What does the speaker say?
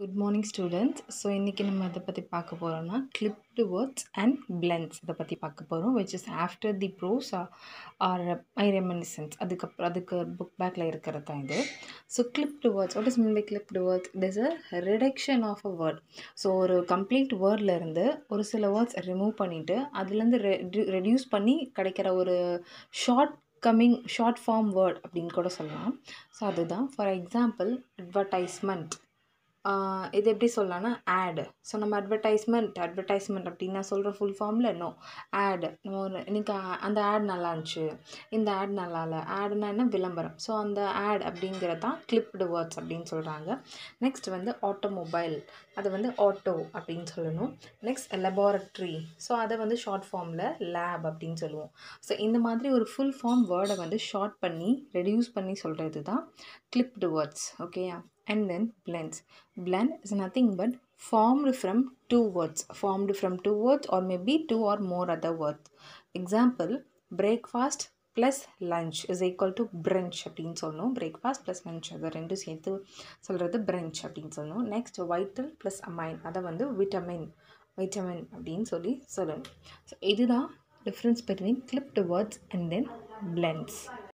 Good morning students so இன்றைக்கி நம்ம இதை பற்றி பார்க்க போகிறோம்னா கிளிப்டு வேர்ட்ஸ் அண்ட் பிளெண்ட்ஸ் இதை பற்றி பார்க்க போகிறோம் which is after the prose or I reminiscences அதுக்கப்புறம் அதுக்கு புக் பேக்கில் இருக்கிறது தான் இது. So clipped words what is mean by clipped words it is a reduction of a word so ஒரு கம்ப்ளீட் வேர்டில் இருந்து ஒரு சில வேர்ட்ஸ் ரிமூவ் பண்ணிவிட்டு அதுலேருந்து ரெ ரெடியூஸ் பண்ணி கிடைக்கிற ஒரு short coming short form word அப்படின்னு கூட சொல்லலாம். ஸோ அதுதான் ஃபார் எக்ஸாம்பிள் அட்வர்டைஸ்மெண்ட் இது எப்படி சொல்லலாம்னா ஆடு ஸோ நம்ம அட்வர்டைஸ்மெண்ட் அட்வர்டைஸ்மெண்ட் அப்படின்னு நான் சொல்கிற ஃபுல் ஃபார்மில் நோ ஆடு நம்ம ஒரு இன்றைக்கி அந்த ஆட் நல்லா இருந்துச்சு. இந்த ஆட் நல்லா இல்லை. ஆடுனா என்ன? விளம்பரம். ஸோ அந்த ஆட் அப்படிங்கிறது தான் கிளிப்டு வேர்ட்ஸ் அப்படின்னு சொல்கிறாங்க நெக்ஸ்ட் வந்து ஆட்டோமொபைல் அது வந்து ஆட்டோ அப்படின்னு சொல்லணும். நெக்ஸ்ட் லெபார்ட்ரி ஸோ அதை வந்து ஷார்ட் ஃபார்மில் லேப் அப்படின்னு சொல்லுவோம். ஸோ இந்த மாதிரி ஒரு ஃபுல் ஃபார்ம் வேர்டை வந்து ஷார்ட் பண்ணி ரெடியூஸ் பண்ணி சொல்கிறது தான் கிளிப்டு வேர்ட்ஸ் ஓகேயா and then blends. Blend is nothing but formed from two words, formed from two words or maybe two or more other words. Example, breakfast plus lunch is equal to brunch அப்படின்னு சொல்லணும். Breakfast plus lunch அதை ரெண்டும் சேர்த்து சொல்கிறது French அப்படின்னு சொல்லணும். Next vital plus amine அதை வந்து விட்டமின் வைட்டமின் அப்படின்னு சொல்லி சொல்லணும். ஸோ இதுதான் difference between clipped words and then blends